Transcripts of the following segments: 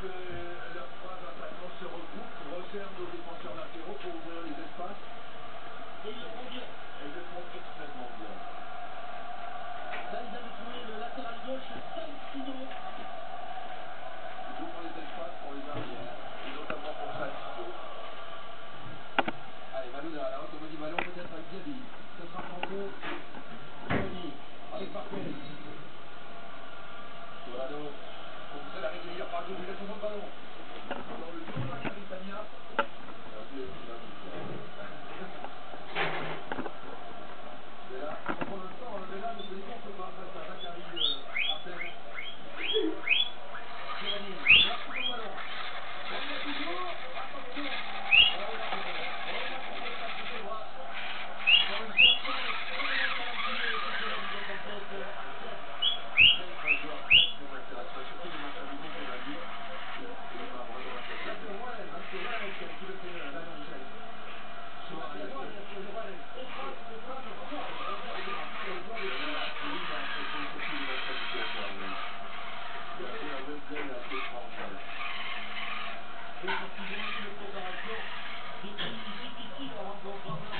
que leurs trois attaquants se regroupent, resserrent nos défenseurs Thank you.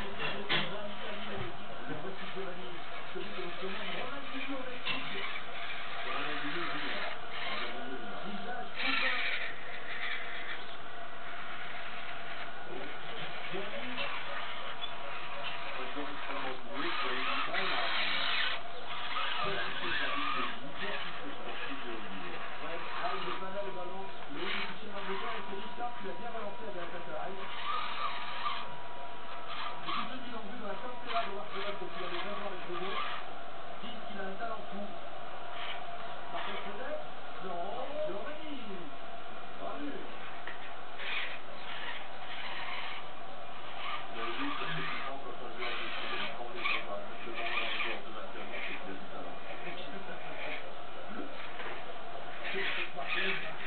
Thank you.